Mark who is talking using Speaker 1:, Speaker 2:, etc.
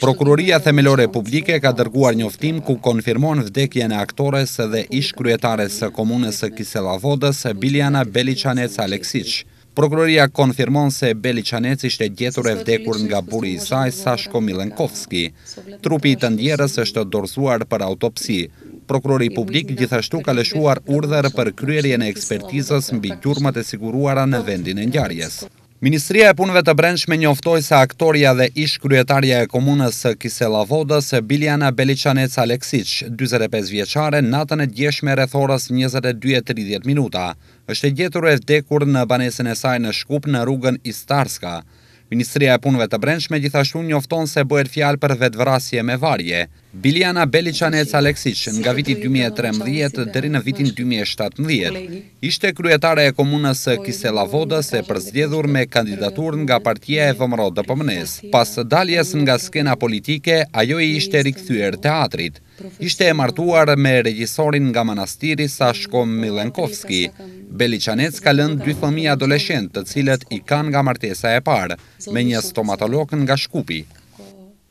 Speaker 1: Prokuroria Themelore Publike ka dërguar njoftim ku konfirmon vdekjen e aktores dhe ish-kryetares së komunës së Kisella Vodës, Biljana Beliçanec Aleksiç. Prokuroria konfirmon se Beliçanec ishte gjetur e vdekur nga burri i saj, Sashko Milenkovski. Trupi i të ndjerës është dorëzuar për autopsi. Prokurori Publik gjithashtu ka lëshuar urdhër për kryerjen e ekspertizës mbi gjurmat e siguruara në vendin e ngjarjes. Ministria e Punëve të Brendshme njoftoi se aktorja dhe ish-kryetarja e komunës së Kisella Vodës, Biljana Beliçanec-Aleksiç, dyzet e pesë vjeçare, natën e djeshme rreth orës njëzet e dy e tridhjetë minuta, është e gjetur e vdekur në banesën e saj në Shkup në rrugën Istarska. Ministria e Punëve të Brendshme gjithashtu njofton se bëhet fjalë për vetëvrasje me varje, Biljana Beliçanec Aleksiç nga viti dy mijë e trembëdhjetë deri në vitin dy mijë e shtatëmbëdhjetë ishte kryetare e komunës së Kisella Vodës e përzgjedhur me kandidaturë nga partia e VMRO-DPMNE-së. Pas daljes nga skena politike, ajo i ishte rikthyer teatrit. Ishte e martuar me regjisorin nga Manastiri, Sashko Milenkovski. Beliçanec ka lënë dy fëmijë adoleshentë, të cilët i kanë nga martesa e parë, me një stomatolog nga Shkupi.